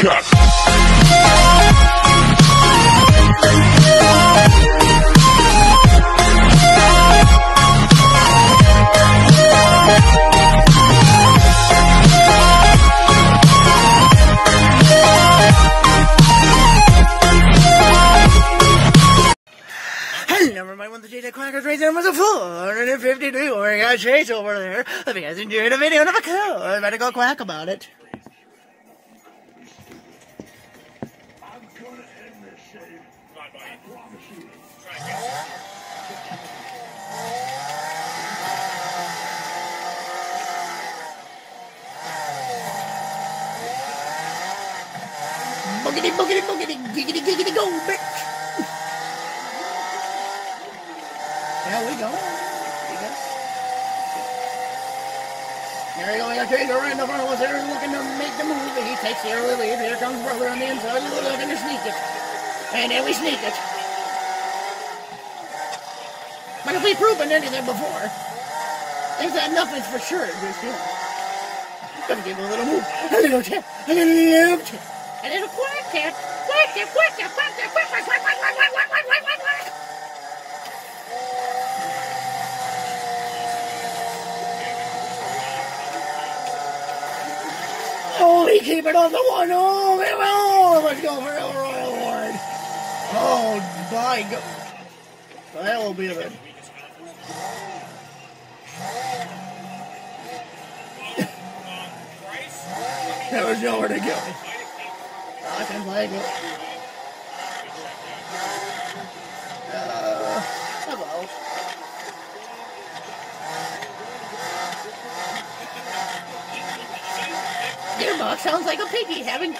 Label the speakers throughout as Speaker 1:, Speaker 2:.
Speaker 1: Cut. Crackers right there was a 452 or I got Chase over there. If you guys enjoyed the video and if I could, better go quack about it. Boogity, boogity, boogity, giggity, giggity, go, bitch. We go. There we go. Got Tracer right in the front us there looking to make the move. He takes the early lead. Here comes brother on the inside looking to sneak it. And then we sneak it. But if we've proven anything before, is that nothing's for sure just yet. Gotta give it a little move. A little tap. A little tap. A little quack tap. Quack tap, quack tap, quack tap, quack, quack, quack, quack, quack, quack, quack, quack, quack, quack, quack. Oh, he keep it on the one. Oh, oh, let's go for El Royal Award. Oh, my God. That will be good. There was nowhere to go. I can play it. Uh, hello. Gearbox sounds like a piggy having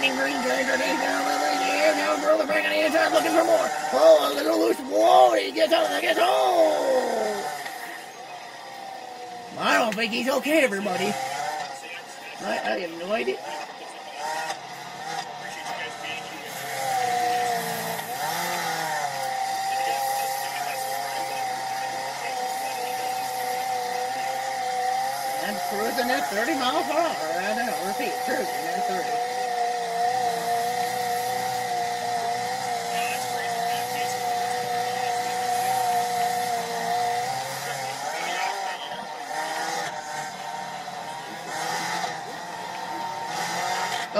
Speaker 1: Green, green, yeah, now brother back on the inside looking for more. Oh, a little loose. Whoa, he gets out and gets oh. I don't think he's okay, everybody. I, I have no idea. I'm cruising at 30 miles per hour right now. Repeat, cruising at 30.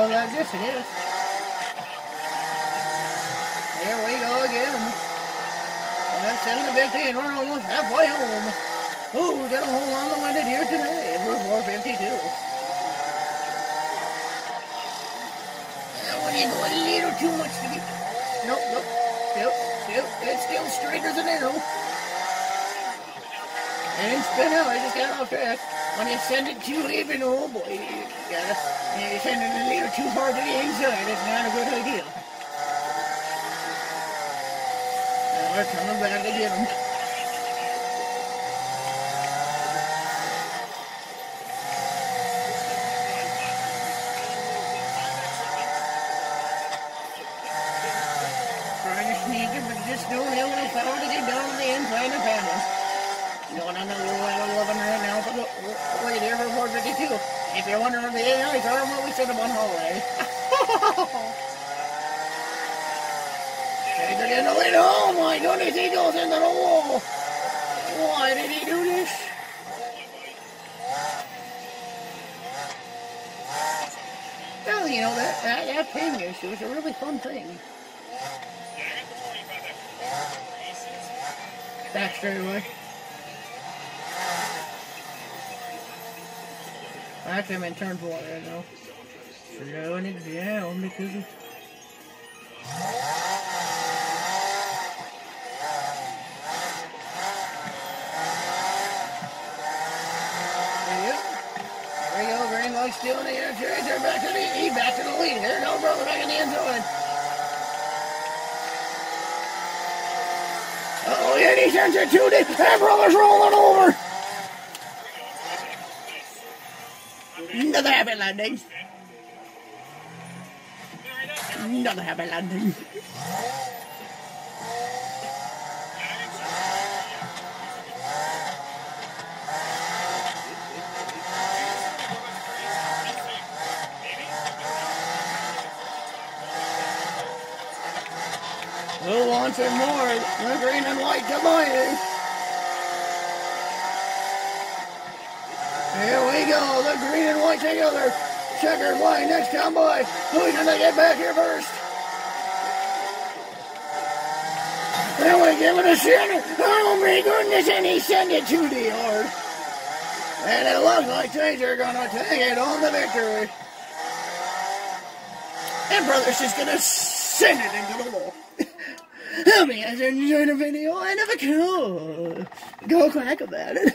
Speaker 1: Oh, yeah, yes it is. There we go again. That's 7 to 15, and we're almost halfway home. Oh, we got a whole lot of winded here today. We're 452. That one is a little too much to be. Nope, nope. Still, still, it's still straight as an arrow. And spin out, I just got off track. When you send it too even, oh boy, you gotta, you send it a little too far to the inside. It's not a good idea. Now we're coming back to get them. Trying to sneak it, but just don't have enough power to get down to the inside of panel. Going on the little level 11 right now for the wait here for 452. If you're wondering if the AI is are what we set up on holiday. Taker in the lead. Oh my goodness, he goes into the wall. Why did he do this? Well, you know, that, that, that ping issue is a really fun thing. Back straight away. Actually, I'm in turn four right now. Slowing it down because of... There we go, green light still in the air. Cherry, turn back to the E, back to the lead. Here, no brother, back in the end zone. Uh-oh, yeah, he sends it to the... That brother's rolling over. Another happy landing. Another happy landing. Who wants it more? The green and white, come on! Here we go, the green and white together. Checker flying next cowboy. Who's gonna get back here first? Then we give it a center. Oh my goodness, and he sent it to the yard. And it looks like Saints are gonna take it on the victory. And Brother's just gonna send it into the wall. Hope you guys the video and it cool, go crack about it.